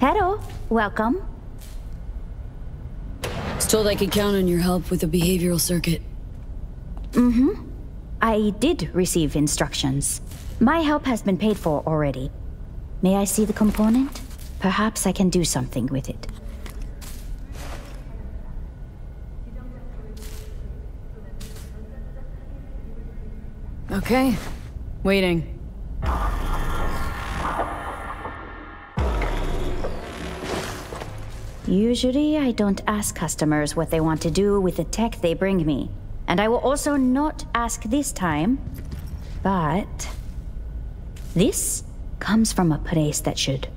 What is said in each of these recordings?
Hello, welcome. Was told I could count on your help with the behavioral circuit. Mm-hmm. I did receive instructions. My help has been paid for already. May I see the component? Perhaps I can do something with it. Okay. Waiting. Usually, I don't ask customers what they want to do with the tech they bring me. And I will also not ask this time. But... This comes from a place that should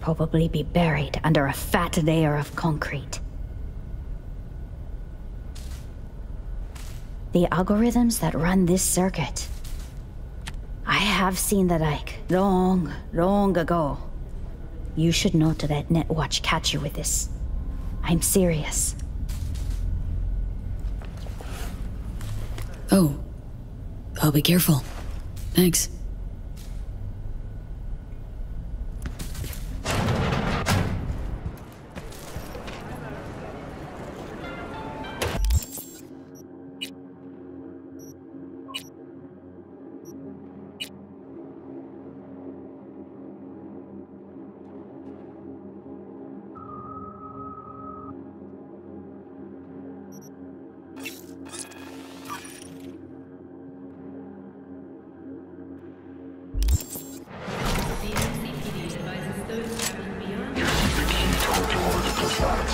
probably be buried under a fat layer of concrete. The algorithms that run this circuit. I have seen the like long, long ago. You should not let Netwatch catch you with this. I'm serious. Oh. I'll be careful. Thanks.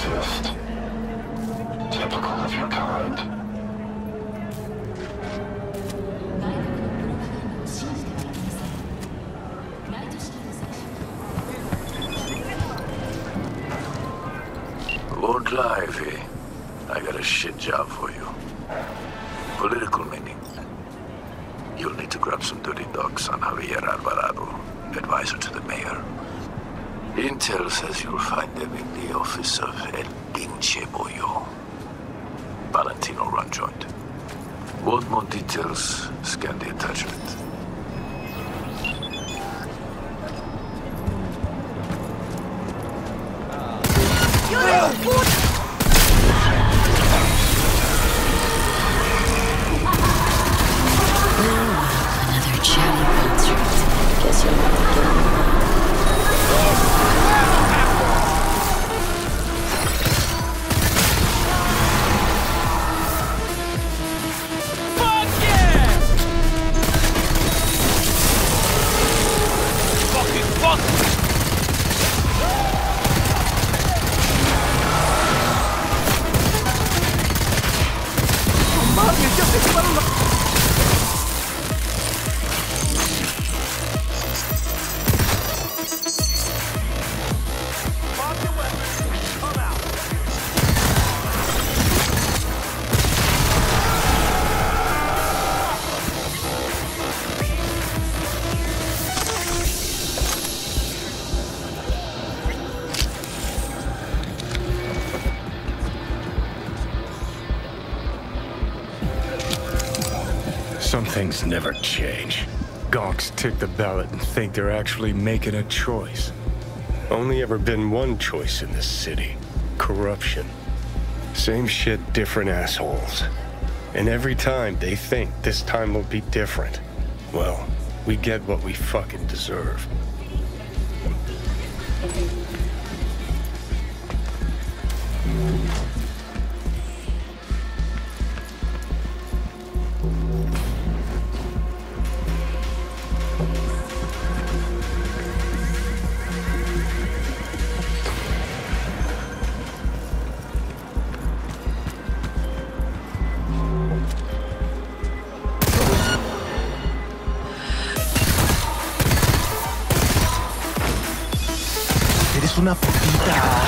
Lord Lively, I got a shit job for you. Political meaning. You'll need to grab some dirty dogs on Javier Alvarado, advisor to the mayor. Intel says you'll find them in the office of El Pinche Pollo. Valentino run joint. Want more details? Scan the attachment. Another Some things never change. Gonks tick the ballot and think they're actually making a choice. Only ever been one choice in this city. Corruption. Same shit, different assholes. And every time they think this time will be different. Well, we get what we fucking deserve. es una fotita.